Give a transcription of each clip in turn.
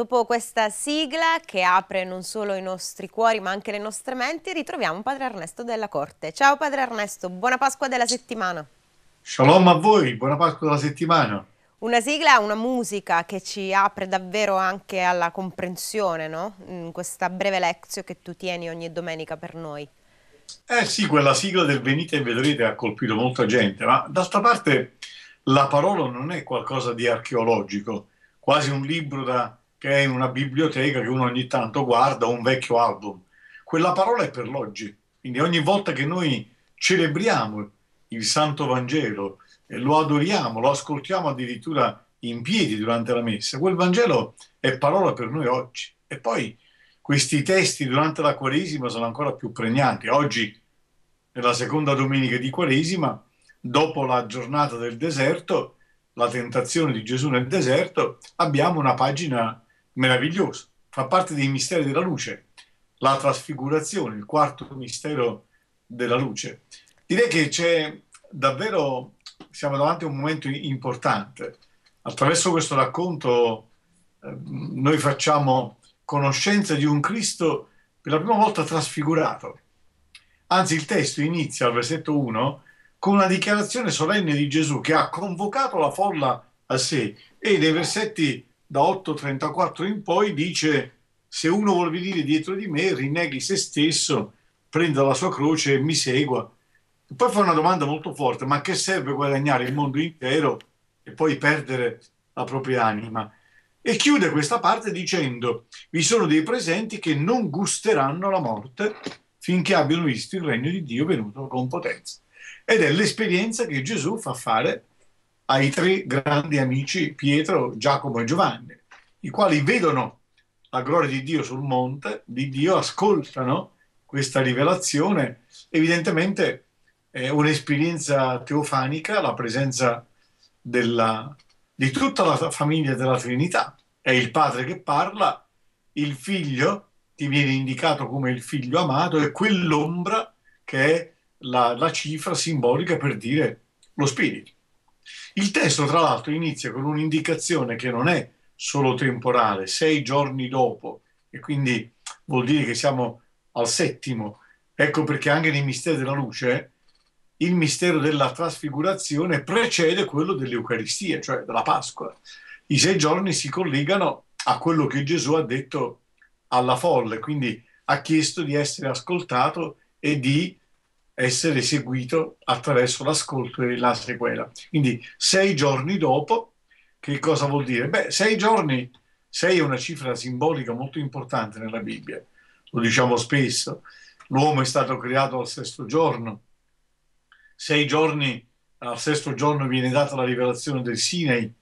dopo questa sigla che apre non solo i nostri cuori ma anche le nostre menti, ritroviamo Padre Ernesto della Corte. Ciao Padre Ernesto, buona Pasqua della settimana. Shalom a voi, buona Pasqua della settimana. Una sigla, una musica che ci apre davvero anche alla comprensione, no? In questa breve lezione che tu tieni ogni domenica per noi. Eh sì, quella sigla del venite e vedrete ha colpito molta gente, ma d'altra parte la parola non è qualcosa di archeologico, quasi un libro da, che è in una biblioteca che uno ogni tanto guarda, un vecchio album. Quella parola è per l'oggi, quindi ogni volta che noi celebriamo il Santo Vangelo, e lo adoriamo, lo ascoltiamo addirittura in piedi durante la messa, quel Vangelo è parola per noi oggi. E poi questi testi durante la Quaresima sono ancora più pregnanti. Oggi, nella seconda domenica di Quaresima, dopo la giornata del deserto, la tentazione di Gesù nel deserto, abbiamo una pagina meravigliosa. Fa parte dei misteri della luce, la trasfigurazione, il quarto mistero della luce. Direi che c'è davvero, siamo davanti a un momento importante. Attraverso questo racconto eh, noi facciamo conoscenza di un Cristo per la prima volta trasfigurato. Anzi, il testo inizia al versetto 1 con una dichiarazione solenne di Gesù che ha convocato la folla a sé e nei versetti da 8.34 in poi dice se uno vuol venire dietro di me rinneghi se stesso, prenda la sua croce e mi segua. E poi fa una domanda molto forte, ma che serve guadagnare il mondo intero e poi perdere la propria anima? E chiude questa parte dicendo vi sono dei presenti che non gusteranno la morte finché abbiano visto il regno di Dio venuto con potenza. Ed è l'esperienza che Gesù fa fare ai tre grandi amici Pietro, Giacomo e Giovanni, i quali vedono la gloria di Dio sul monte, di Dio, ascoltano questa rivelazione, evidentemente è un'esperienza teofanica, la presenza della, di tutta la famiglia della Trinità. È il Padre che parla, il Figlio ti viene indicato come il Figlio amato e quell'ombra che è la, la cifra simbolica per dire lo spirito. Il testo, tra l'altro, inizia con un'indicazione che non è solo temporale, sei giorni dopo, e quindi vuol dire che siamo al settimo. Ecco perché anche nei misteri della luce il mistero della trasfigurazione precede quello dell'Eucaristia, cioè della Pasqua. I sei giorni si collegano a quello che Gesù ha detto alla folle, quindi ha chiesto di essere ascoltato e di essere seguito attraverso l'ascolto e la sequela. Quindi sei giorni dopo, che cosa vuol dire? Beh, sei giorni, sei è una cifra simbolica molto importante nella Bibbia, lo diciamo spesso. L'uomo è stato creato al sesto giorno, sei giorni, al sesto giorno viene data la rivelazione del Sinai,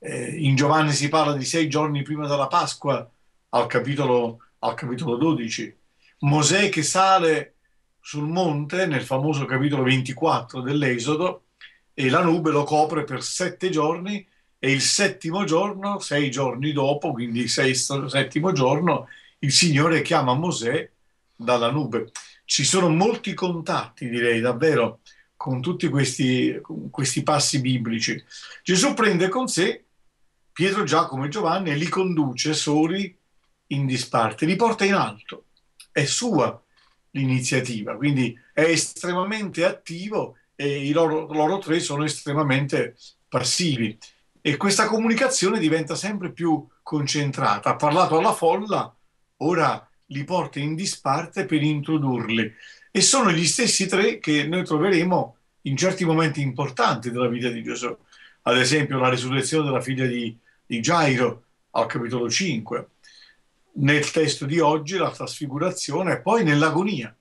eh, in Giovanni si parla di sei giorni prima della Pasqua al capitolo, al capitolo 12. Mosè che sale sul monte nel famoso capitolo 24 dell'Esodo e la nube lo copre per sette giorni e il settimo giorno, sei giorni dopo, quindi il sesto, settimo giorno, il Signore chiama Mosè dalla nube. Ci sono molti contatti, direi davvero, con tutti questi, con questi passi biblici. Gesù prende con sé Pietro, Giacomo e Giovanni e li conduce soli in disparte, li porta in alto. È sua l'iniziativa, quindi è estremamente attivo e i loro, loro tre sono estremamente passivi. E questa comunicazione diventa sempre più concentrata. Ha parlato alla folla, ora li porta in disparte per introdurli. E sono gli stessi tre che noi troveremo in certi momenti importanti della vita di Gesù. Ad esempio la risurrezione della figlia di, di Gairo al capitolo 5, nel testo di oggi la trasfigurazione e poi nell'agonia.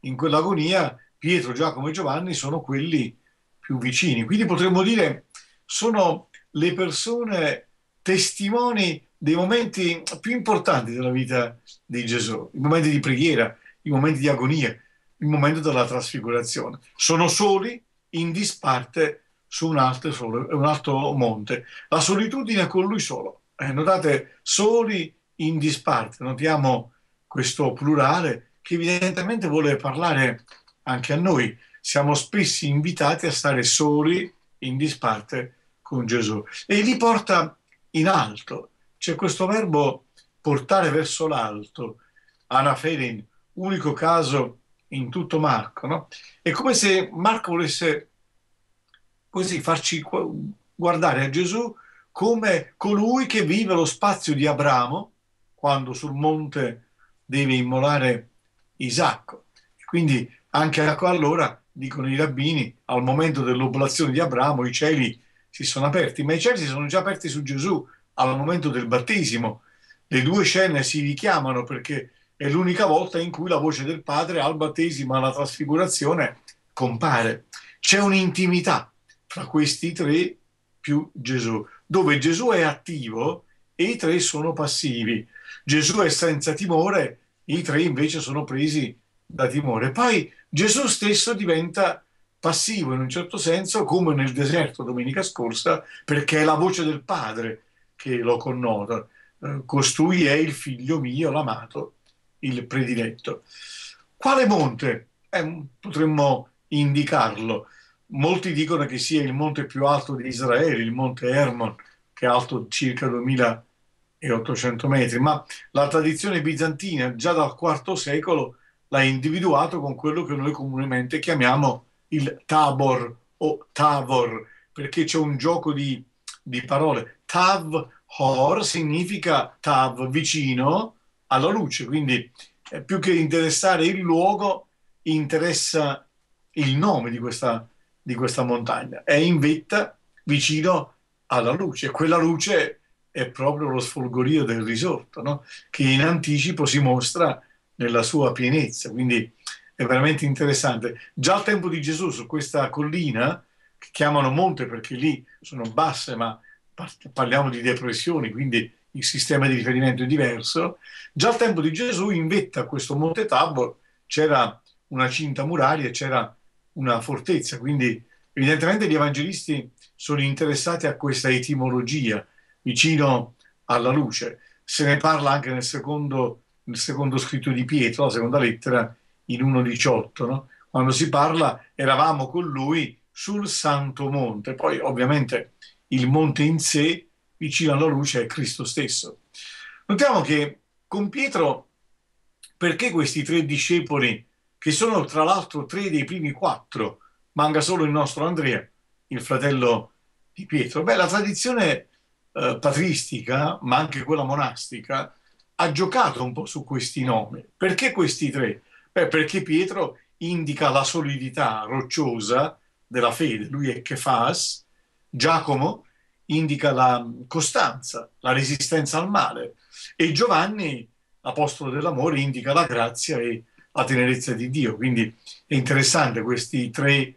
In quell'agonia Pietro, Giacomo e Giovanni sono quelli più vicini. Quindi potremmo dire sono le persone testimoni dei momenti più importanti della vita di Gesù, i momenti di preghiera, i momenti di agonia, il momento della trasfigurazione. Sono soli in disparte su un alto, solo, un alto monte. La solitudine con lui solo. Eh, notate, soli in disparte, notiamo questo plurale che evidentemente vuole parlare anche a noi. Siamo spesso invitati a stare soli in disparte con Gesù e li porta in alto. c'è questo verbo portare verso l'alto, anaferin, unico caso in tutto Marco, no? È come se Marco volesse così farci guardare a Gesù come colui che vive lo spazio di Abramo quando sul monte deve immolare Isacco. Quindi anche allora, dicono i rabbini, al momento dell'oblazione di Abramo i cieli si sono aperti, ma i cieli si sono già aperti su Gesù al momento del battesimo. Le due scene si richiamano perché è l'unica volta in cui la voce del Padre al battesimo, alla trasfigurazione, compare. C'è un'intimità fra questi tre più Gesù, dove Gesù è attivo e i tre sono passivi. Gesù è senza timore, i tre invece sono presi da timore. Poi Gesù stesso diventa passivo in un certo senso, come nel deserto domenica scorsa, perché è la voce del Padre che lo connota. Eh, costui è il figlio mio, l'amato, il prediletto. Quale monte? Eh, potremmo indicarlo. Molti dicono che sia il monte più alto di Israele, il monte Hermon, che è alto circa 2800 metri, ma la tradizione bizantina già dal IV secolo l'ha individuato con quello che noi comunemente chiamiamo il Tabor o Tavor, perché c'è un gioco di, di parole. Tav Hor significa Tav, vicino alla luce, quindi eh, più che interessare il luogo, interessa il nome di questa, di questa montagna. È in vetta vicino alla luce. Quella luce è proprio lo sfolgorio del risorto, no? che in anticipo si mostra nella sua pienezza. Quindi è veramente interessante. Già al tempo di Gesù su questa collina, che chiamano monte perché lì sono basse, ma parliamo di depressioni, quindi il sistema di riferimento è diverso. Già al tempo di Gesù, in vetta a questo monte Tabor, c'era una cinta muraria, c'era una fortezza, quindi evidentemente gli evangelisti sono interessati a questa etimologia vicino alla luce. Se ne parla anche nel secondo, nel secondo scritto di Pietro, la seconda lettera, in 1.18, no? quando si parla eravamo con lui sul santo monte. Poi ovviamente il monte in sé, vicino alla luce, è Cristo stesso. Notiamo che con Pietro, perché questi tre discepoli, che sono tra l'altro tre dei primi quattro, manca solo il nostro Andrea, il fratello di Pietro? Beh, la tradizione eh, patristica, ma anche quella monastica, ha giocato un po' su questi nomi. Perché questi tre? Beh, perché Pietro indica la solidità rocciosa della fede, lui è Kefas, Giacomo indica la costanza, la resistenza al male e Giovanni, apostolo dell'amore, indica la grazia e la tenerezza di Dio. Quindi è interessante questi tre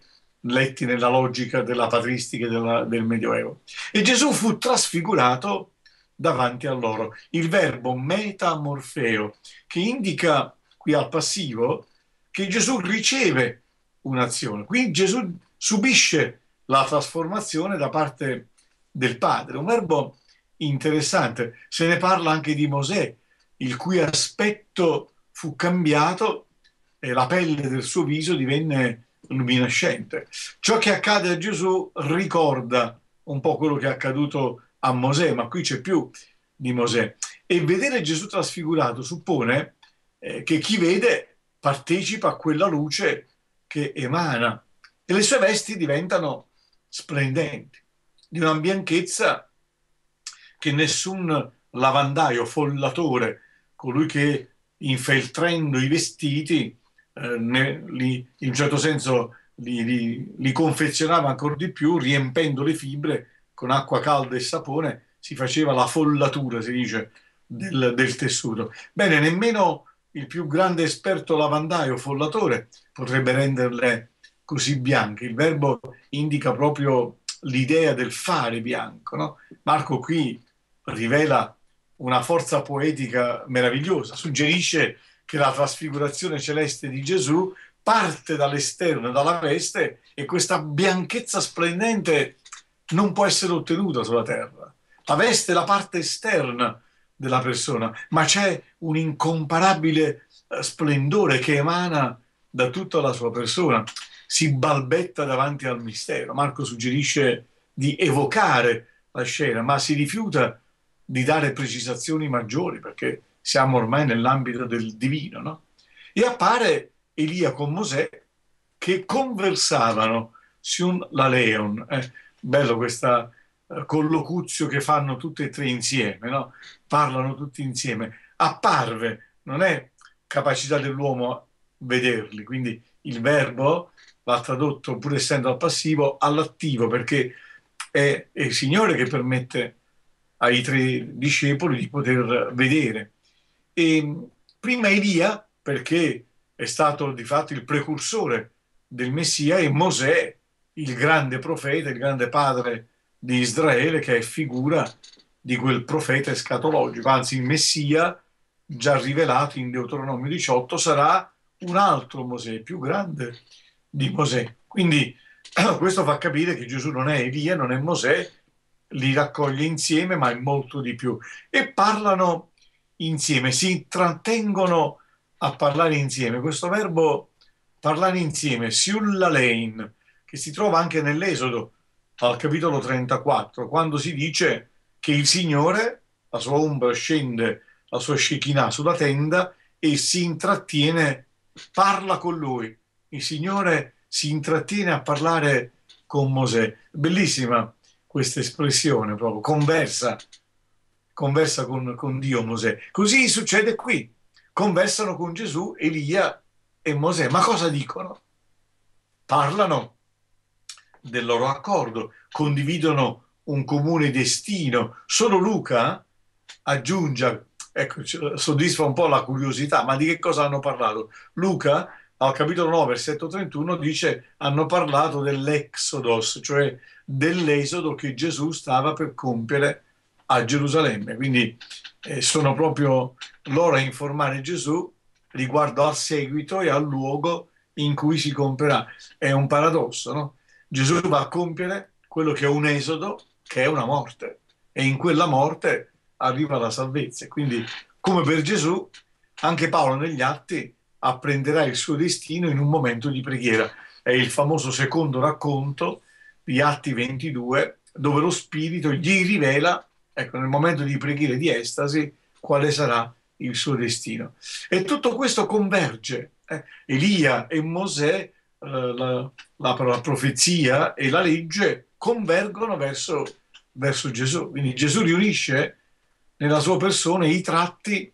letti nella logica della patristica della, del Medioevo. E Gesù fu trasfigurato davanti a loro. Il verbo metamorfeo, che indica qui al passivo che Gesù riceve un'azione. Qui Gesù subisce la trasformazione da parte del Padre. Un verbo interessante. Se ne parla anche di Mosè, il cui aspetto fu cambiato e la pelle del suo viso divenne luminescente. Ciò che accade a Gesù ricorda un po' quello che è accaduto a Mosè, ma qui c'è più di Mosè. E vedere Gesù trasfigurato suppone eh, che chi vede partecipa a quella luce che emana e le sue vesti diventano splendenti, di una bianchezza che nessun lavandaio, follatore, colui che infeltrendo i vestiti, eh, ne, li, in un certo senso li, li, li confezionava ancora di più, riempendo le fibre con acqua calda e sapone, si faceva la follatura, si dice, del, del tessuto. Bene, nemmeno il più grande esperto lavandaio, follatore, potrebbe renderle così bianche. Il verbo indica proprio l'idea del fare bianco. No? Marco qui rivela una forza poetica meravigliosa, suggerisce che la trasfigurazione celeste di Gesù parte dall'esterno, dalla veste, e questa bianchezza splendente non può essere ottenuta sulla terra. La veste è la parte esterna della persona, ma c'è un incomparabile eh, splendore che emana da tutta la sua persona. Si balbetta davanti al mistero. Marco suggerisce di evocare la scena, ma si rifiuta di dare precisazioni maggiori perché siamo ormai nell'ambito del divino, no? E appare Elia con Mosè che conversavano su la Leon. Eh, bello questa eh, che fanno tutte e tre insieme, no? Parlano tutti insieme. Apparve, non è capacità dell'uomo vederli, quindi il verbo va tradotto, pur essendo al passivo, all'attivo, perché è, è il Signore che permette ai tre discepoli di poter vedere. E prima Elia, perché è stato di fatto il precursore del Messia, e Mosè, il grande profeta, il grande padre di Israele, che è figura di quel profeta escatologico. Anzi, il Messia, già rivelato in Deuteronomio 18, sarà un altro Mosè, più grande di Mosè. Quindi questo fa capire che Gesù non è Elia, non è Mosè, li raccoglie insieme, ma è molto di più. E parlano insieme, si intrattengono a parlare insieme. Questo verbo parlare insieme, siulla lane, che si trova anche nell'Esodo, al capitolo 34, quando si dice che il Signore, la sua ombra scende, la sua Shekinah sulla tenda e si intrattiene, parla con lui. Il Signore si intrattiene a parlare con Mosè. Bellissima questa espressione proprio, conversa, conversa con, con Dio Mosè. Così succede qui, conversano con Gesù, Elia e Mosè. Ma cosa dicono? Parlano del loro accordo, condividono un comune destino. Solo Luca aggiunge, ecco, soddisfa un po' la curiosità, ma di che cosa hanno parlato? Luca al capitolo 9, versetto 31, dice hanno parlato dell'Exodos, cioè dell'esodo che Gesù stava per compiere a Gerusalemme. Quindi eh, sono proprio loro a informare Gesù riguardo al seguito e al luogo in cui si compierà. È un paradosso, no? Gesù va a compiere quello che è un esodo, che è una morte, e in quella morte arriva la salvezza. Quindi, come per Gesù, anche Paolo negli Atti apprenderà il suo destino in un momento di preghiera. È il famoso secondo racconto di Atti 22, dove lo Spirito gli rivela, ecco, nel momento di preghiera e di estasi, quale sarà il suo destino. E tutto questo converge. Eh? Elia e Mosè, eh, la, la, la, profezia e la legge convergono verso, verso Gesù. Quindi Gesù riunisce nella sua persona i tratti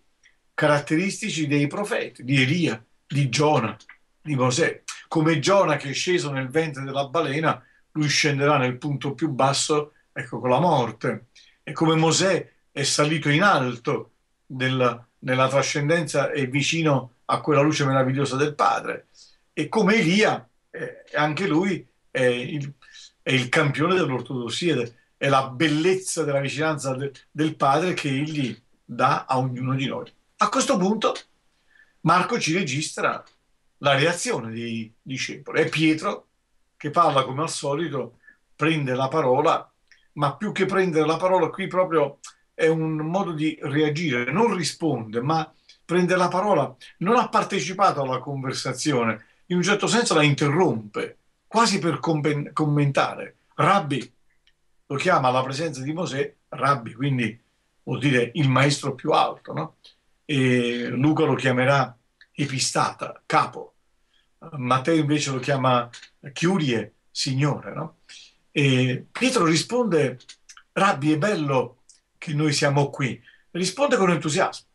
caratteristici dei profeti, di Elia, di Giona, di Mosè. Come Giona che è sceso nel ventre della balena, lui scenderà nel punto più basso, ecco, con la morte. E come Mosè è salito in alto della, nella trascendenza e vicino a quella luce meravigliosa del Padre. E come Elia, eh, anche lui è il, è il campione dell'ortodossia, è la bellezza della vicinanza de, del Padre che egli dà a ognuno di noi. A questo punto Marco ci registra la reazione dei discepoli. È Pietro che parla come al solito, prende la parola, ma più che prendere la parola qui proprio è un modo di reagire, non risponde, ma prende la parola, non ha partecipato alla conversazione, in un certo senso la interrompe, quasi per commentare. Rabbi lo chiama alla presenza di Mosè, Rabbi, quindi vuol dire il maestro più alto, no? e Luca lo chiamerà epistata, capo. Matteo invece lo chiama chiurie, signore. No? E Pietro risponde, Rabbi, è bello che noi siamo qui. Risponde con entusiasmo.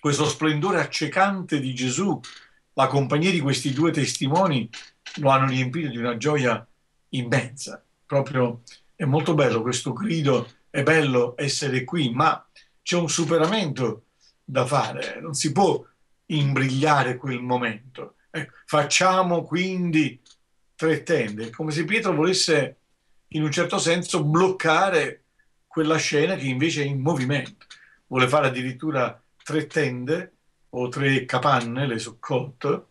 Questo splendore accecante di Gesù, la compagnia di questi due testimoni lo hanno riempito di una gioia immensa. Proprio è molto bello questo grido, è bello essere qui, ma c'è un superamento da fare, non si può imbrigliare quel momento. Ecco, facciamo quindi tre tende, come se Pietro volesse in un certo senso bloccare quella scena che invece è in movimento. Vuole fare addirittura tre tende o tre capanne, le Sukkot,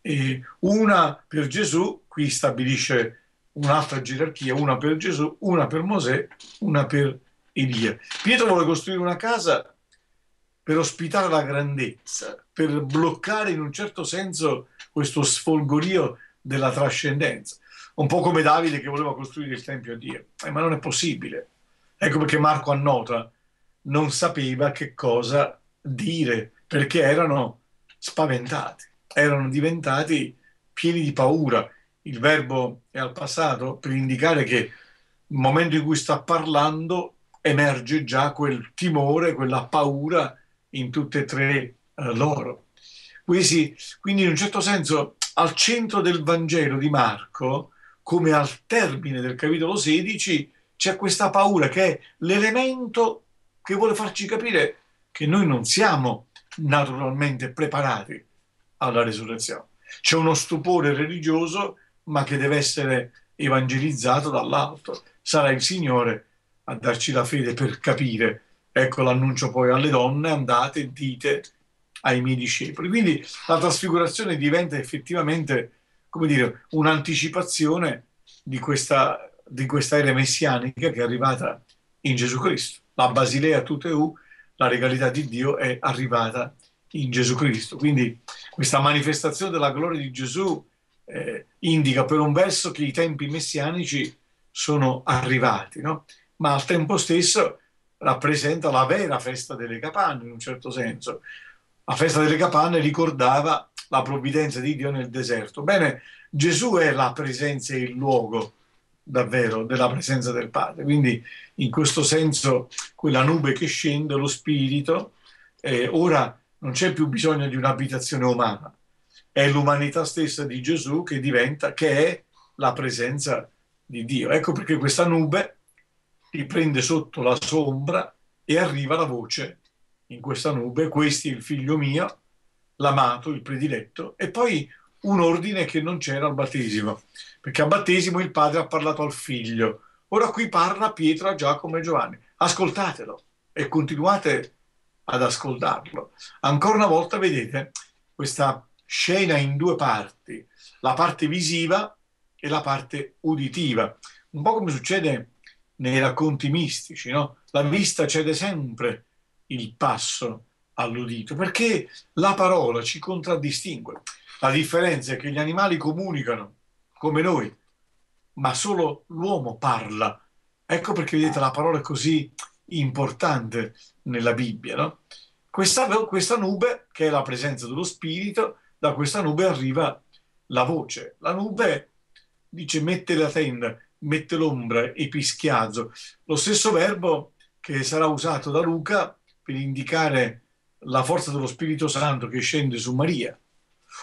e una per Gesù, qui stabilisce un'altra gerarchia, una per Gesù, una per Mosè, una per Elia. Pietro vuole costruire una casa per ospitare la grandezza, per bloccare in un certo senso questo sfolgorio della trascendenza. Un po' come Davide che voleva costruire il Tempio a Dio, eh, ma non è possibile. Ecco perché Marco annota non sapeva che cosa dire perché erano spaventati, erano diventati pieni di paura. Il verbo è al passato per indicare che nel momento in cui sta parlando emerge già quel timore, quella paura in tutte e tre eh, loro. Quindi, quindi in un certo senso al centro del Vangelo di Marco, come al termine del capitolo 16, c'è questa paura che è l'elemento che vuole farci capire che noi non siamo naturalmente preparati alla resurrezione. C'è uno stupore religioso, ma che deve essere evangelizzato dall'alto. Sarà il Signore a darci la fede per capire. Ecco l'annuncio poi alle donne, andate dite ai miei discepoli. Quindi la trasfigurazione diventa effettivamente, come dire, un'anticipazione di questa, di questa era messianica che è arrivata in Gesù Cristo. La Basilea Tuteu, la regalità di Dio, è arrivata in Gesù Cristo. Quindi questa manifestazione della gloria di Gesù eh, indica per un verso che i tempi messianici sono arrivati, no? ma al tempo stesso rappresenta la vera festa delle capanne in un certo senso. La festa delle capanne ricordava la provvidenza di Dio nel deserto. Bene, Gesù è la presenza e il luogo davvero della presenza del Padre. Quindi in questo senso quella nube che scende, lo Spirito, eh, ora non c'è più bisogno di un'abitazione umana, è l'umanità stessa di Gesù che diventa, che è la presenza di Dio. Ecco perché questa nube riprende sotto la sua ombra e arriva la voce in questa nube, questo è il figlio mio, l'amato, il prediletto, e poi un ordine che non c'era al battesimo, perché al battesimo il padre ha parlato al figlio, ora qui parla Pietro, Giacomo e Giovanni, ascoltatelo e continuate ad ascoltarlo. Ancora una volta vedete questa scena in due parti, la parte visiva e la parte uditiva, un po' come succede nei racconti mistici, no? La vista cede sempre il passo all'udito, perché la parola ci contraddistingue. La differenza è che gli animali comunicano come noi, ma solo l'uomo parla. Ecco perché vedete la parola è così importante nella Bibbia. No? Questa, questa nube, che è la presenza dello Spirito, da questa nube arriva la voce. La nube dice mette la tenda, mette l'ombra, epischiazzo, lo stesso verbo che sarà usato da Luca per indicare la forza dello Spirito Santo che scende su Maria,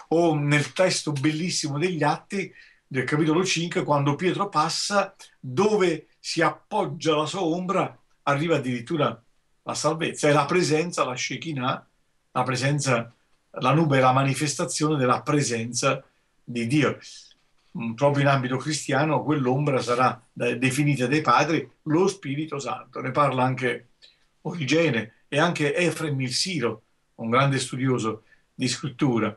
o nel testo bellissimo degli Atti del capitolo 5, quando Pietro passa, dove si appoggia la sua ombra, arriva addirittura la salvezza, è la presenza, la Shekinah, la presenza, la nube la manifestazione della presenza di Dio. Mm, proprio in ambito cristiano, quell'ombra sarà definita dai padri lo Spirito Santo. Ne parla anche Origene e anche Efrem il Siro, un grande studioso di scrittura,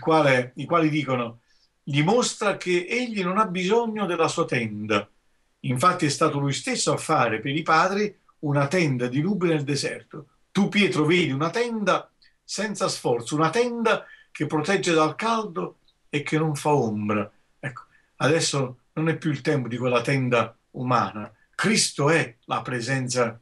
quale, i quali dicono dimostra che egli non ha bisogno della sua tenda. Infatti è stato lui stesso a fare per i padri una tenda di nube nel deserto. Tu Pietro vedi una tenda senza sforzo, una tenda che protegge dal caldo e che non fa ombra Adesso non è più il tempo di quella tenda umana. Cristo è la presenza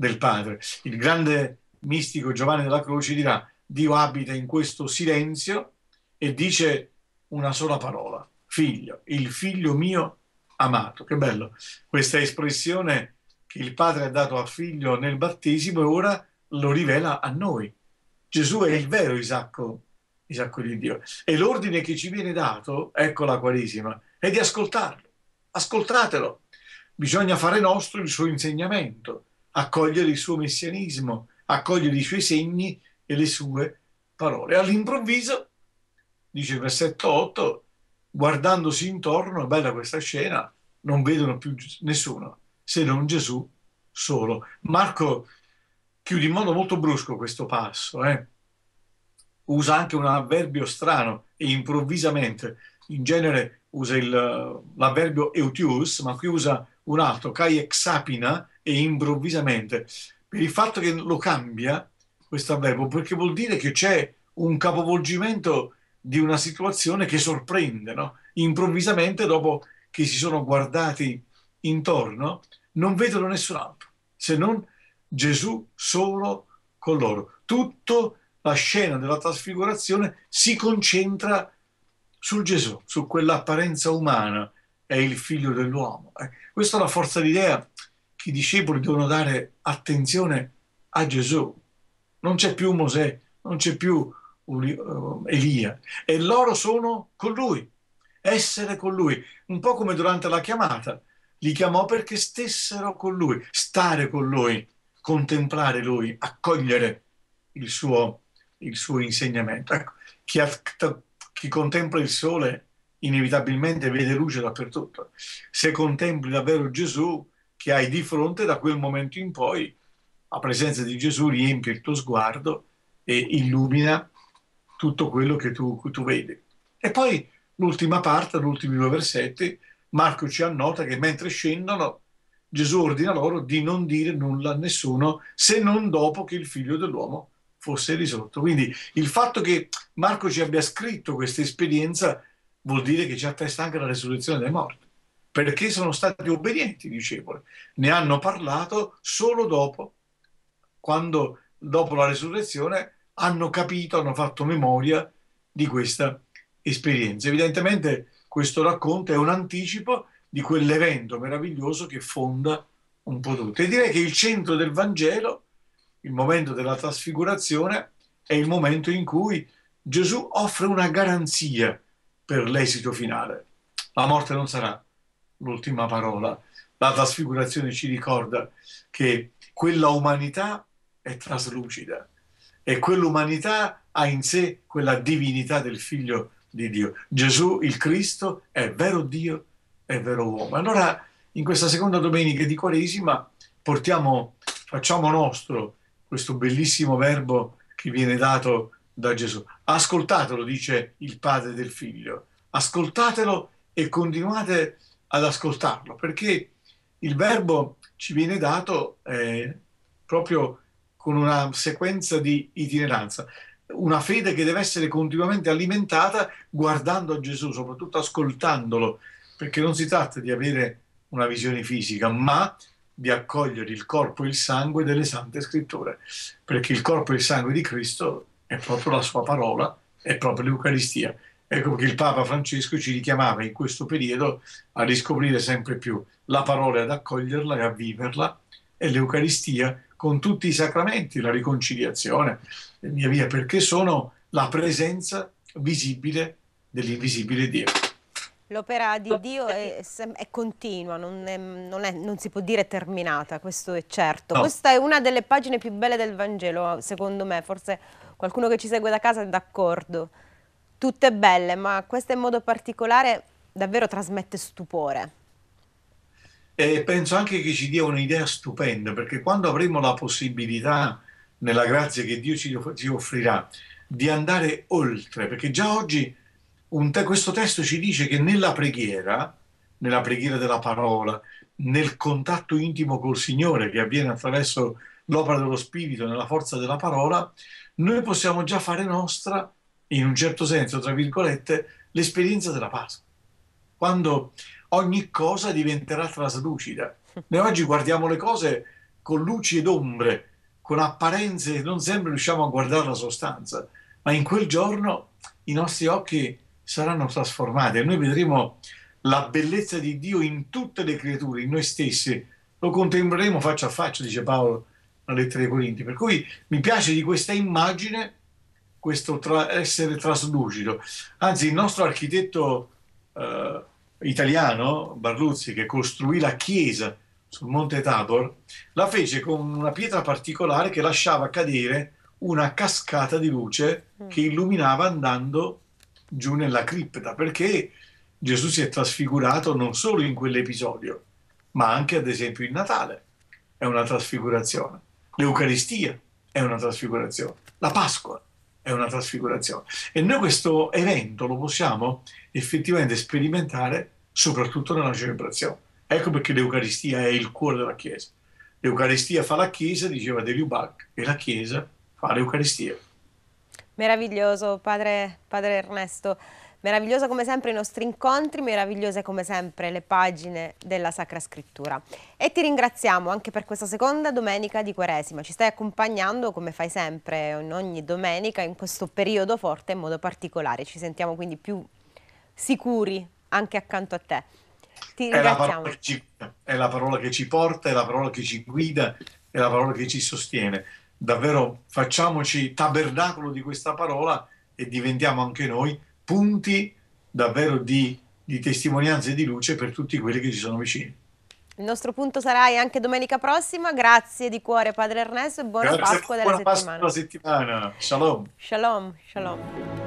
del Padre. Il grande mistico Giovanni della Croce dirà, Dio abita in questo silenzio e dice una sola parola, figlio, il figlio mio amato. Che bello questa espressione che il Padre ha dato al figlio nel battesimo e ora lo rivela a noi. Gesù è il vero Isacco, Isacco di Dio. E l'ordine che ci viene dato, ecco la Quaresima, è di ascoltarlo. Ascoltatelo. Bisogna fare nostro il suo insegnamento, accogliere il suo messianismo, accogliere i suoi segni e le sue parole. All'improvviso, dice il versetto 8, guardandosi intorno, è bella questa scena, non vedono più nessuno se non Gesù solo. Marco chiude in modo molto brusco questo passo, eh? usa anche un avverbio strano e improvvisamente, in genere usa il, l'avverbio eutius, ma qui usa un altro, kai exapina, e improvvisamente, per il fatto che lo cambia questo avverbio, perché vuol dire che c'è un capovolgimento di una situazione che sorprende, no? improvvisamente dopo che si sono guardati intorno, non vedono nessun altro, se non Gesù solo con loro. Tutta la scena della trasfigurazione si concentra sul Gesù, su quell'apparenza umana, è il figlio dell'uomo. Eh, questa è la forza d'idea che i discepoli devono dare attenzione a Gesù. Non c'è più Mosè, non c'è più uh, Elia e loro sono con lui, essere con lui, un po' come durante la chiamata. Li chiamò perché stessero con lui, stare con lui, contemplare lui, accogliere il suo, il suo insegnamento. Ecco, chi, chi contempla il sole inevitabilmente vede luce dappertutto. Se contempli davvero Gesù che hai di fronte, da quel momento in poi la presenza di Gesù riempie il tuo sguardo e illumina tutto quello che tu, tu vedi. E poi l'ultima parte, gli ultimi due versetti, Marco ci annota che mentre scendono Gesù ordina loro di non dire nulla a nessuno se non dopo che il figlio dell'uomo fosse risorto. Quindi il fatto che Marco ci abbia scritto questa esperienza vuol dire che ci attesta anche la resurrezione dei morti, perché sono stati obbedienti i discepoli, ne hanno parlato solo dopo, quando dopo la resurrezione hanno capito, hanno fatto memoria di questa esperienza. Evidentemente questo racconto è un anticipo di quell'evento meraviglioso che fonda un po' tutto. E direi che il centro del Vangelo, il momento della trasfigurazione, è il momento in cui Gesù offre una garanzia per l'esito finale. La morte non sarà l'ultima parola. La trasfigurazione ci ricorda che quella umanità è traslucida e quell'umanità ha in sé quella divinità del figlio di Dio. Gesù, il Cristo, è vero Dio, è vero uomo. Allora, in questa seconda domenica di Quaresima, portiamo, facciamo nostro questo bellissimo verbo che viene dato da Gesù. Ascoltatelo, dice il padre del figlio, ascoltatelo e continuate ad ascoltarlo, perché il verbo ci viene dato eh, proprio con una sequenza di itineranza, una fede che deve essere continuamente alimentata guardando a Gesù, soprattutto ascoltandolo, perché non si tratta di avere una visione fisica, ma di accogliere il corpo e il sangue delle sante scritture, perché il corpo e il sangue di Cristo è proprio la sua parola, è proprio l'Eucaristia. Ecco che il Papa Francesco ci richiamava in questo periodo a riscoprire sempre più la parola, ad accoglierla e a viverla, e l'Eucaristia con tutti i sacramenti, la riconciliazione e via via, perché sono la presenza visibile dell'invisibile Dio. L'opera di Dio è, è continua, non, è, non, è, non, si può dire terminata, questo è certo. No. Questa è una delle pagine più belle del Vangelo, secondo me, forse qualcuno che ci segue da casa è d'accordo. Tutte belle, ma questa in modo particolare davvero trasmette stupore. E penso anche che ci dia un'idea stupenda, perché quando avremo la possibilità, nella grazia che Dio ci, ci offrirà, di andare oltre, perché già oggi te, questo testo ci dice che nella preghiera, nella preghiera della parola, nel contatto intimo col Signore che avviene attraverso l'opera dello Spirito, nella forza della parola, noi possiamo già fare nostra, in un certo senso, tra virgolette, l'esperienza della Pasqua. Quando ogni cosa diventerà traslucida. Noi oggi guardiamo le cose con luci ed ombre, con apparenze, non sempre riusciamo a guardare la sostanza, ma in quel giorno i nostri occhi saranno trasformati e noi vedremo la bellezza di Dio in tutte le creature, in noi stessi. Lo contempleremo faccia a faccia, dice Paolo nella lettera ai Corinti. Per cui mi piace di questa immagine questo tra- essere traslucido. Anzi, il nostro architetto eh, italiano, Barluzzi, che costruì la chiesa sul Monte Tabor, la fece con una pietra particolare che lasciava cadere una cascata di luce mm. che illuminava andando giù nella cripta, perché Gesù si è trasfigurato non solo in quell'episodio, ma anche ad esempio il Natale è una trasfigurazione, l'Eucaristia è una trasfigurazione, la Pasqua è una trasfigurazione. E noi questo evento lo possiamo effettivamente sperimentare soprattutto nella celebrazione. Ecco perché l'Eucaristia è il cuore della Chiesa. L'Eucaristia fa la Chiesa, diceva De Lubac, e la Chiesa fa l'Eucaristia. Meraviglioso, padre, padre Ernesto. Meravigliosa come sempre i nostri incontri, meravigliose come sempre le pagine della Sacra Scrittura. E ti ringraziamo anche per questa seconda domenica di Quaresima. Ci stai accompagnando come fai sempre ogni domenica in questo periodo forte in modo particolare. Ci sentiamo quindi più sicuri anche accanto a te. Ti è la, ci, è la parola che ci porta, è la parola che ci guida, è la parola che ci sostiene. Davvero facciamoci tabernacolo di questa parola e diventiamo anche noi punti davvero di, di testimonianza e di luce per tutti quelli che ci sono vicini. Il nostro punto sarà anche domenica prossima. Grazie di cuore Padre Ernesto e buona Grazie, Pasqua della buona settimana. Pasqua della settimana. Shalom. Shalom, shalom.